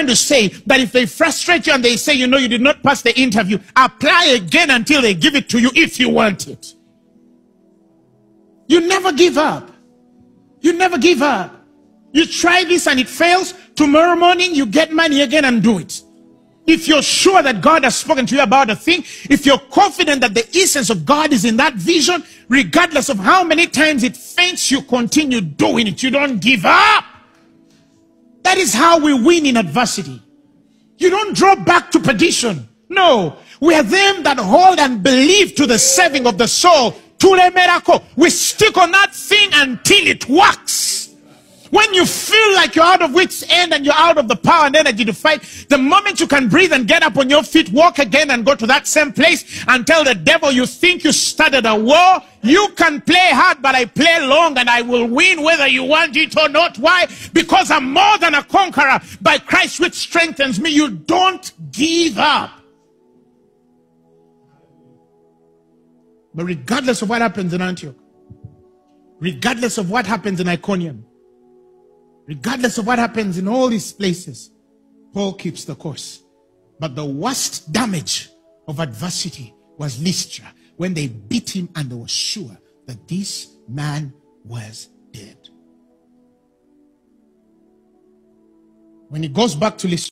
trying to say that if they frustrate you and they say, you know, you did not pass the interview, apply again until they give it to you if you want it. You never give up. You never give up. You try this and it fails. Tomorrow morning, you get money again and do it. If you're sure that God has spoken to you about a thing, if you're confident that the essence of God is in that vision, regardless of how many times it faints, you continue doing it. You don't give up. Is how we win in adversity. You don't draw back to perdition. No, we are them that hold and believe to the saving of the soul, to the miracle. We stick on that thing until it works. When you feel like you're out of wits end and you're out of the power and energy to fight, the moment you can breathe and get up on your feet, walk again and go to that same place and tell the devil you think you started a war, you can play hard, but I play long and I will win whether you want it or not. Why? Because I'm more than a conqueror by Christ which strengthens me. You don't give up. But regardless of what happens in Antioch, regardless of what happens in Iconium, regardless of what happens in all these places, Paul keeps the course. But the worst damage of adversity was Lystra when they beat him and they were sure that this man was dead. When he goes back to Lystra,